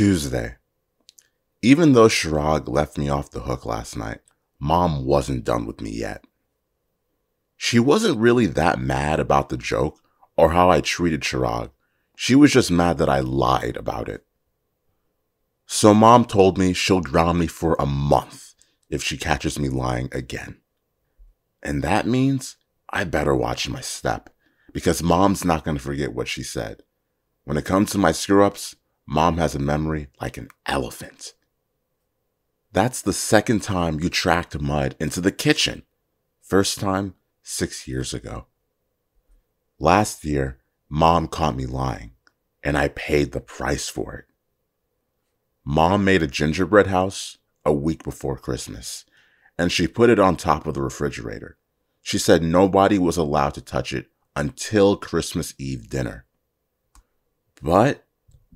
Tuesday. Even though Chirag left me off the hook last night, mom wasn't done with me yet. She wasn't really that mad about the joke or how I treated Chirag. She was just mad that I lied about it. So mom told me she'll drown me for a month if she catches me lying again. And that means I better watch my step because mom's not going to forget what she said. When it comes to my screw ups, mom has a memory like an elephant. That's the second time you tracked mud into the kitchen. First time, six years ago. Last year, mom caught me lying, and I paid the price for it. Mom made a gingerbread house a week before Christmas, and she put it on top of the refrigerator. She said nobody was allowed to touch it until Christmas Eve dinner. But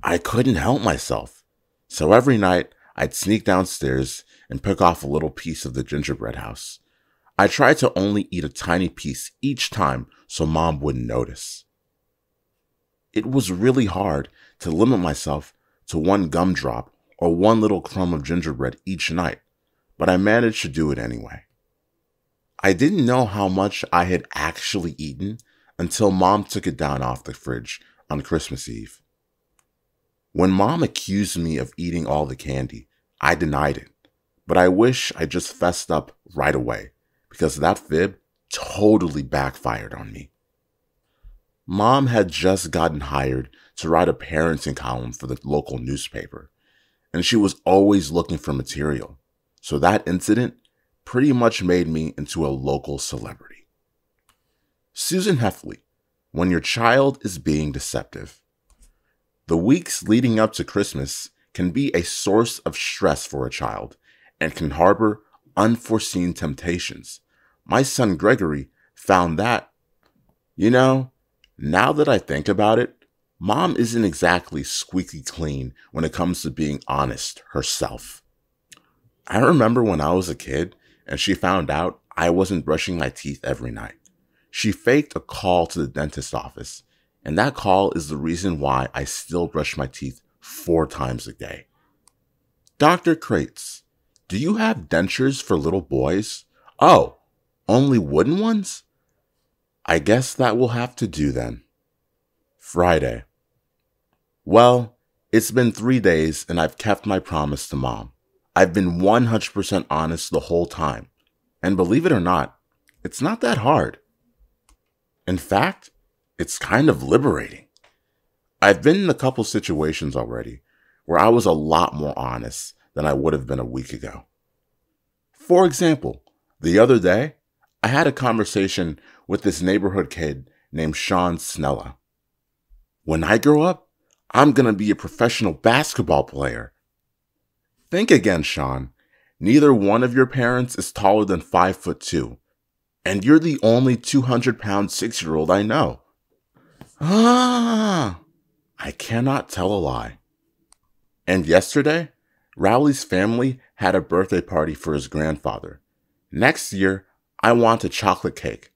I couldn't help myself. So every night I'd sneak downstairs and pick off a little piece of the gingerbread house. I tried to only eat a tiny piece each time so mom wouldn't notice. It was really hard to limit myself to one gumdrop or one little crumb of gingerbread each night, but I managed to do it anyway. I didn't know how much I had actually eaten until mom took it down off the fridge on Christmas Eve. When mom accused me of eating all the candy, I denied it, but I wish I just fessed up right away because that fib totally backfired on me. Mom had just gotten hired to write a parenting column for the local newspaper, and she was always looking for material. So that incident pretty much made me into a local celebrity. Susan Heffley, when your child is being deceptive. The weeks leading up to Christmas can be a source of stress for a child and can harbor unforeseen temptations my son Gregory found that, you know, now that I think about it, mom isn't exactly squeaky clean when it comes to being honest herself. I remember when I was a kid and she found out I wasn't brushing my teeth every night. She faked a call to the dentist office, and that call is the reason why I still brush my teeth four times a day. Dr. Crates, do you have dentures for little boys? Oh, only wooden ones? I guess that will have to do then. Friday. Well, it's been three days and I've kept my promise to mom. I've been 100% honest the whole time. And believe it or not, it's not that hard. In fact, it's kind of liberating. I've been in a couple situations already where I was a lot more honest than I would have been a week ago. For example, the other day, I had a conversation with this neighborhood kid named Sean Snella. When I grow up, I'm going to be a professional basketball player. Think again, Sean. Neither one of your parents is taller than 5 foot 2, and you're the only 200 pound 6 year old I know. Ah, I cannot tell a lie. And yesterday, Rowley's family had a birthday party for his grandfather. Next year, I want a chocolate cake.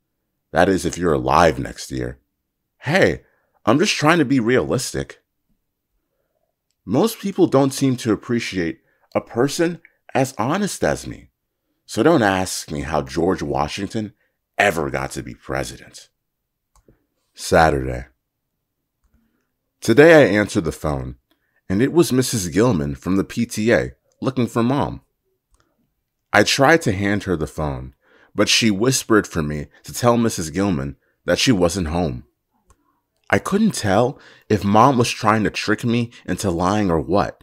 That is, if you're alive next year. Hey, I'm just trying to be realistic. Most people don't seem to appreciate a person as honest as me. So don't ask me how George Washington ever got to be president. Saturday. Today I answered the phone, and it was Mrs. Gilman from the PTA looking for mom. I tried to hand her the phone, but she whispered for me to tell Mrs. Gilman that she wasn't home. I couldn't tell if mom was trying to trick me into lying or what,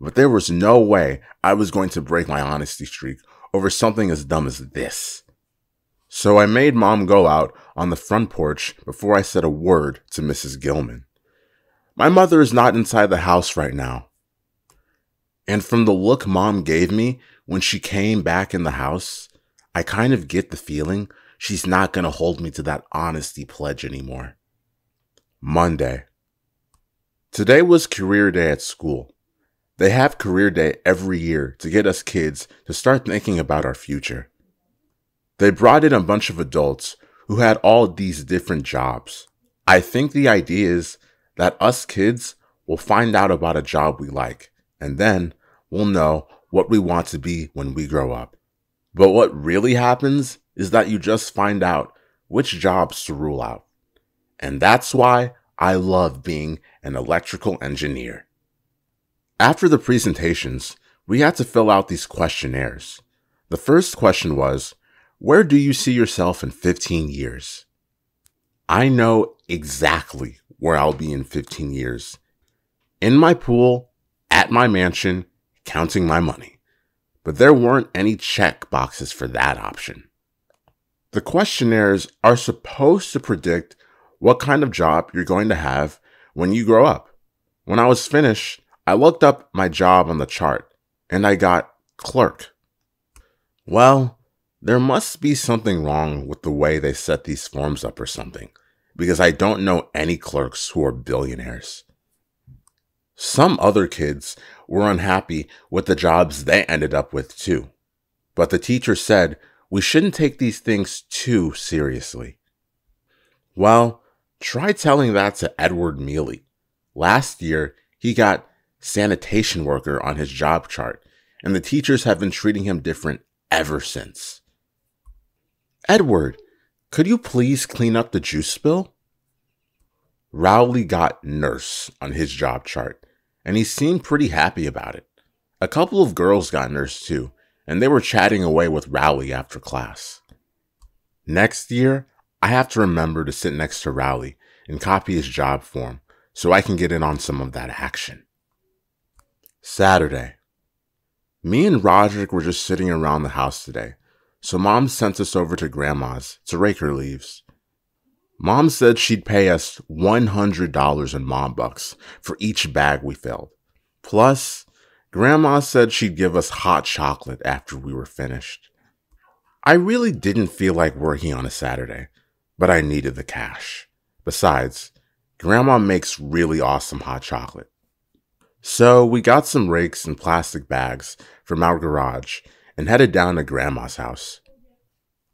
but there was no way I was going to break my honesty streak over something as dumb as this. So I made mom go out on the front porch before I said a word to Mrs. Gilman. My mother is not inside the house right now. And from the look mom gave me when she came back in the house, I kind of get the feeling she's not going to hold me to that honesty pledge anymore. Monday. Today was career day at school. They have career day every year to get us kids to start thinking about our future. They brought in a bunch of adults who had all these different jobs. I think the idea is that us kids will find out about a job we like And then we'll know what we want to be when we grow up. But what really happens is that you just find out which jobs to rule out. And that's why I love being an electrical engineer. After the presentations, we had to fill out these questionnaires. The first question was, where do you see yourself in 15 years? I know exactly where I'll be in 15 years. In my pool, at my mansion, counting my money. But there weren't any check boxes for that option. The questionnaires are supposed to predict what kind of job you're going to have when you grow up. When I was finished, I looked up my job on the chart and I got clerk. Well, there must be something wrong with the way they set these forms up or something, because I don't know any clerks who are billionaires. Some other kids were unhappy with the jobs they ended up with too. But the teacher said we shouldn't take these things too seriously. Well, try telling that to Edward Mealy. Last year, he got sanitation worker on his job chart, and the teachers have been treating him different ever since. Edward, could you please clean up the juice spill? Rowley got nurse on his job chart, and he seemed pretty happy about it. A couple of girls got nurse too, and they were chatting away with Rowley after class. Next year, I have to remember to sit next to Rowley and copy his job form so I can get in on some of that action. Saturday. Me and Rodrick were just sitting around the house today, so mom sent us over to grandma's to rake her leaves. Mom said she'd pay us $100 in mom bucks for each bag we filled. Plus, grandma said she'd give us hot chocolate after we were finished. I really didn't feel like working on a Saturday, but I needed the cash. Besides, grandma makes really awesome hot chocolate. So we got some rakes and plastic bags from our garage and headed down to grandma's house.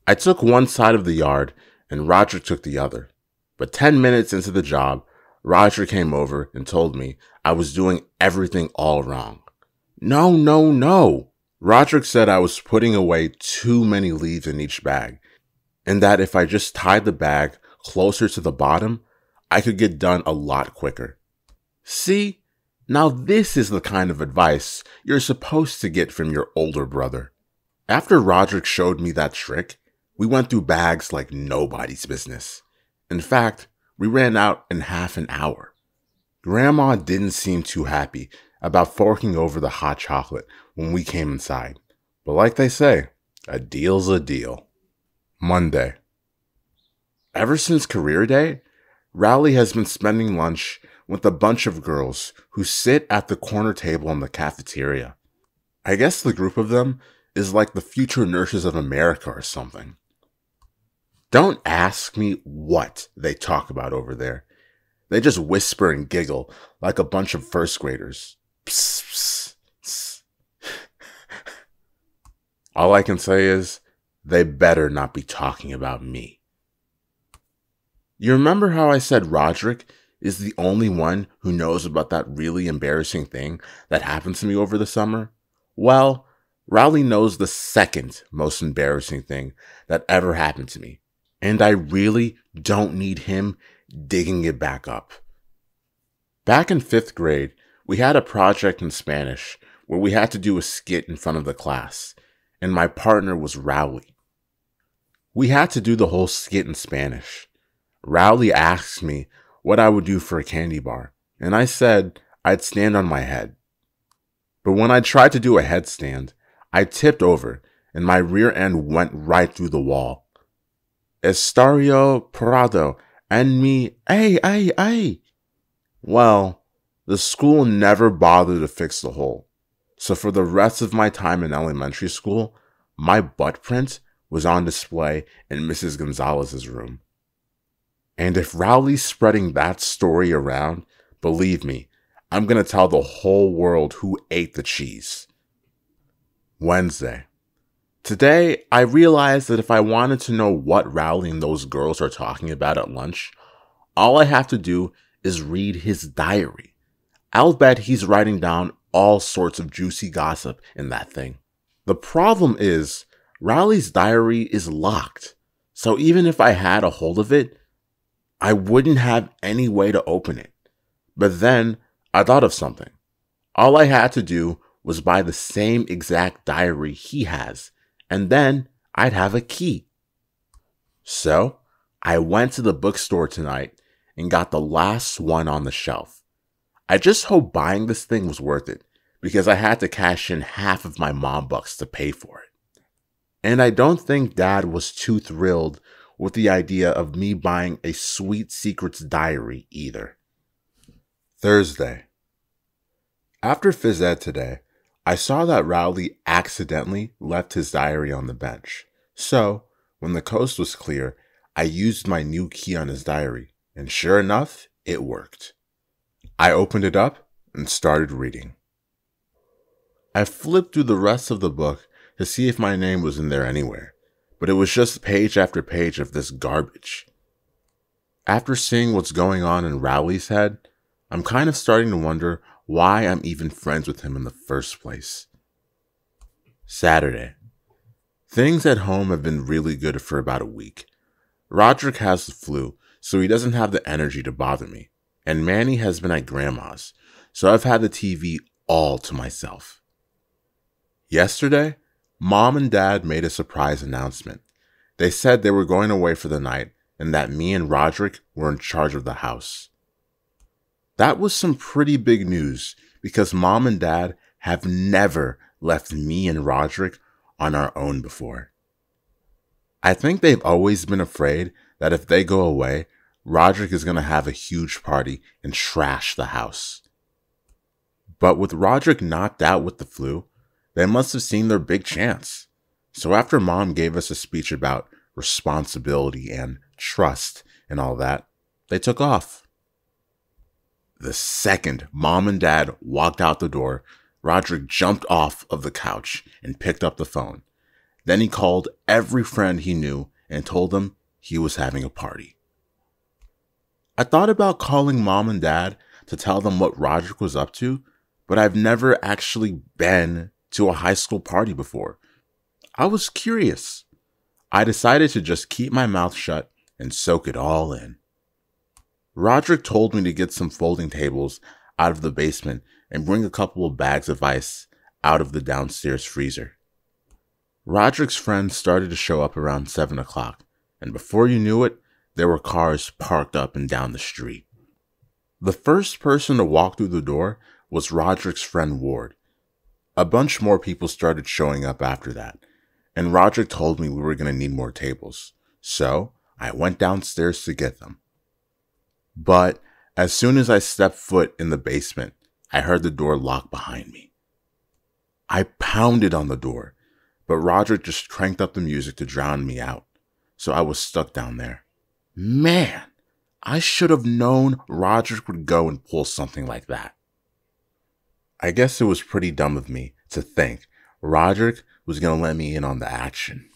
I took one side of the yard and Roger took the other. But 10 minutes into the job, Roger came over and told me I was doing everything all wrong. No, no, no. Rodrick said I was putting away too many leaves in each bag, and that if I just tied the bag closer to the bottom, I could get done a lot quicker. See, now this is the kind of advice you're supposed to get from your older brother. After Rodrick showed me that trick, we went through bags like nobody's business. In fact, we ran out in half an hour. Grandma didn't seem too happy about forking over the hot chocolate when we came inside. But like they say, a deal's a deal. Monday. Ever since career day, Rowley has been spending lunch with a bunch of girls who sit at the corner table in the cafeteria. I guess the group of them is like the future nurses of America or something. Don't ask me what they talk about over there. They just whisper and giggle like a bunch of first graders. Psst, psst, psst. All I can say is they better not be talking about me. You remember how I said Rodrick is the only one who knows about that really embarrassing thing that happened to me over the summer? Well, Rowley knows the second most embarrassing thing that ever happened to me and I really don't need him digging it back up. Back in fifth grade, we had a project in Spanish where we had to do a skit in front of the class, and my partner was Rowley. We had to do the whole skit in Spanish. Rowley asked me what I would do for a candy bar, and I said I'd stand on my head. But when I tried to do a headstand, I tipped over and my rear end went right through the wall. Estario Prado and me, ay, ay, ay. Well, the school never bothered to fix the hole. So for the rest of my time in elementary school, my butt print was on display in Mrs. Gonzalez's room. And if Rowley's spreading that story around, believe me, I'm going to tell the whole world who ate the cheese. Wednesday. Today, I realized that if I wanted to know what Rowley and those girls are talking about at lunch, all I have to do is read his diary. I'll bet he's writing down all sorts of juicy gossip in that thing. The problem is, Rowley's diary is locked. So even if I had a hold of it, I wouldn't have any way to open it. But then I thought of something. All I had to do was buy the same exact diary he has, and then I'd have a key. So I went to the bookstore tonight and got the last one on the shelf. I just hope buying this thing was worth it because I had to cash in half of my mom bucks to pay for it. And I don't think dad was too thrilled with the idea of me buying a Sweet Secrets diary either. Thursday. After phys ed today, I saw that Rowley accidentally left his diary on the bench. So, when the coast was clear, I used my new key on his diary, and sure enough, it worked. I opened it up and started reading. I flipped through the rest of the book to see if my name was in there anywhere, but it was just page after page of this garbage. After seeing what's going on in Rowley's head, I'm kind of starting to wonder why I'm even friends with him in the first place. Saturday. Things at home have been really good for about a week. Rodrick has the flu, so he doesn't have the energy to bother me. And Manny has been at grandma's, so I've had the TV all to myself. Yesterday, mom and dad made a surprise announcement. They said they were going away for the night and that me and Rodrick were in charge of the house. That was some pretty big news because mom and dad have never left me and Rodrick on our own before. I think they've always been afraid that if they go away, Rodrick is going to have a huge party and trash the house. But with Rodrick knocked out with the flu, they must have seen their big chance. So after mom gave us a speech about responsibility and trust and all that, they took off. The second mom and dad walked out the door, Rodrick jumped off of the couch and picked up the phone. Then he called every friend he knew and told them he was having a party. I thought about calling mom and dad to tell them what Rodrick was up to, but I've never actually been to a high school party before. I was curious. I decided to just keep my mouth shut and soak it all in. Rodrick told me to get some folding tables out of the basement and bring a couple of bags of ice out of the downstairs freezer. Rodrick's friends started to show up around 7 o'clock, and before you knew it, there were cars parked up and down the street. The first person to walk through the door was Rodrick's friend Ward. A bunch more people started showing up after that, and Roger told me we were going to need more tables. So I went downstairs to get them. But as soon as I stepped foot in the basement, I heard the door lock behind me. I pounded on the door, but Roger just cranked up the music to drown me out, so I was stuck down there. Man, I should have known Roger would go and pull something like that. I guess it was pretty dumb of me to think Rodrick was going to let me in on the action.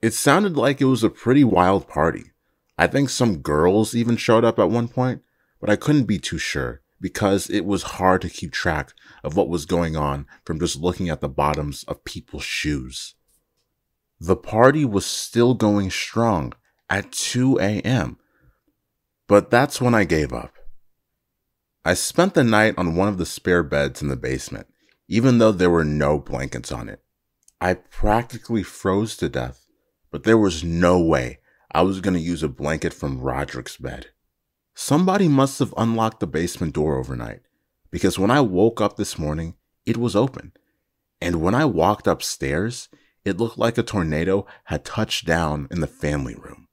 It sounded like it was a pretty wild party. I think some girls even showed up at one point, but I couldn't be too sure because it was hard to keep track of what was going on from just looking at the bottoms of people's shoes. The party was still going strong at 2 a.m., but that's when I gave up. I spent the night on one of the spare beds in the basement, even though there were no blankets on it. I practically froze to death, but there was no way I was going to use a blanket from Rodrick's bed. Somebody must have unlocked the basement door overnight because when I woke up this morning, it was open. And when I walked upstairs, it looked like a tornado had touched down in the family room.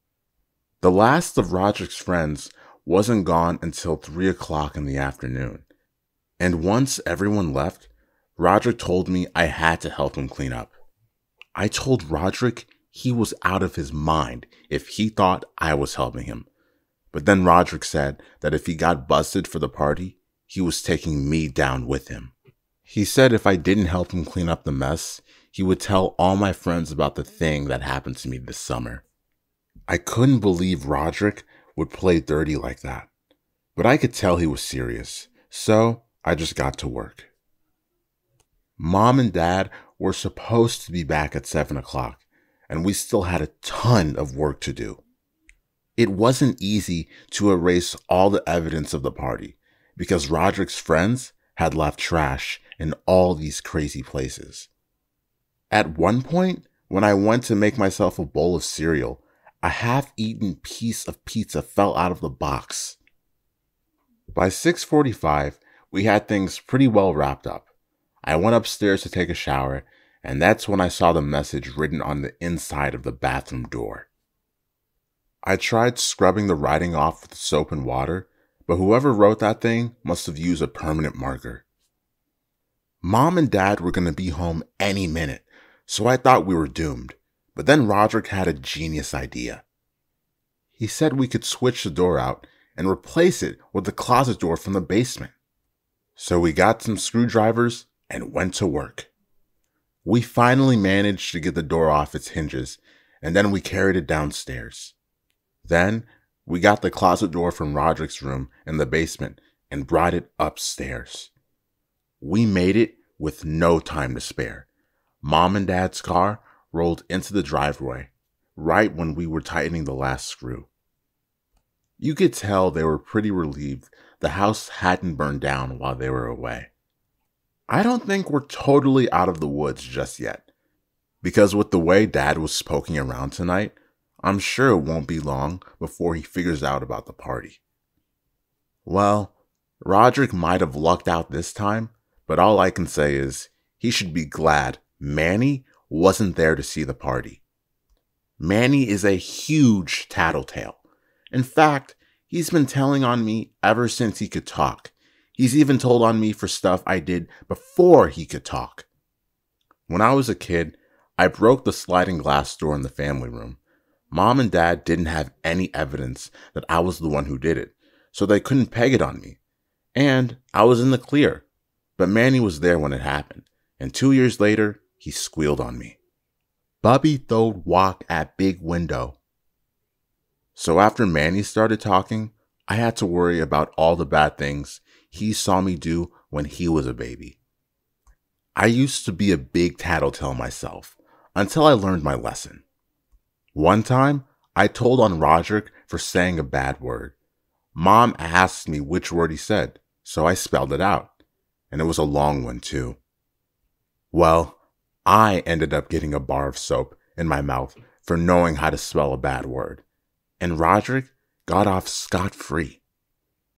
The last of Rodrick's friends wasn't gone until three o'clock in the afternoon. And once everyone left, Rodrick told me I had to help him clean up. I told Rodrick he was out of his mind if he thought I was helping him. But then Rodrick said that if he got busted for the party, he was taking me down with him. He said if I didn't help him clean up the mess, he would tell all my friends about the thing that happened to me this summer. I couldn't believe Rodrick would play dirty like that, but I could tell he was serious, so I just got to work. Mom and dad were supposed to be back at 7 o'clock, and we still had a ton of work to do. It wasn't easy to erase all the evidence of the party because Rodrick's friends had left trash in all these crazy places. At one point, when I went to make myself a bowl of cereal, a half eaten piece of pizza fell out of the box. By 6:45, we had things pretty well wrapped up. I went upstairs to take a shower, and that's when I saw the message written on the inside of the bathroom door. I tried scrubbing the writing off with soap and water, but whoever wrote that thing must have used a permanent marker. Mom and dad were going to be home any minute, so I thought we were doomed. But then Rodrick had a genius idea. He said we could switch the door out and replace it with the closet door from the basement. So we got some screwdrivers and went to work. We finally managed to get the door off its hinges, and then we carried it downstairs. Then we got the closet door from Rodrick's room in the basement and brought it upstairs. We made it with no time to spare. Mom and Dad's car rolled into the driveway right when we were tightening the last screw. You could tell they were pretty relieved the house hadn't burned down while they were away. I don't think we're totally out of the woods just yet, because with the way Dad was poking around tonight, I'm sure it won't be long before he figures out about the party. Well, Rodrick might have lucked out this time, but all I can say is he should be glad Manny wasn't there to see the party. Manny is a huge tattletale. In fact, he's been telling on me ever since he could talk. He's even told on me for stuff I did before he could talk. When I was a kid, I broke the sliding glass door in the family room Mom and dad didn't have any evidence that I was the one who did it, so they couldn't peg it on me. And I was in the clear. But Manny was there when it happened, and two years later, he squealed on me. Bubby throwed walk at big window. So after Manny started talking, I had to worry about all the bad things he saw me do when he was a baby. I used to be a big tattletale myself until I learned my lesson. One time, I told on Rodrick for saying a bad word. Mom asked me which word he said, so I spelled it out. And it was a long one, too. Well, I ended up getting a bar of soap in my mouth for knowing how to spell a bad word. And Rodrick got off scot free.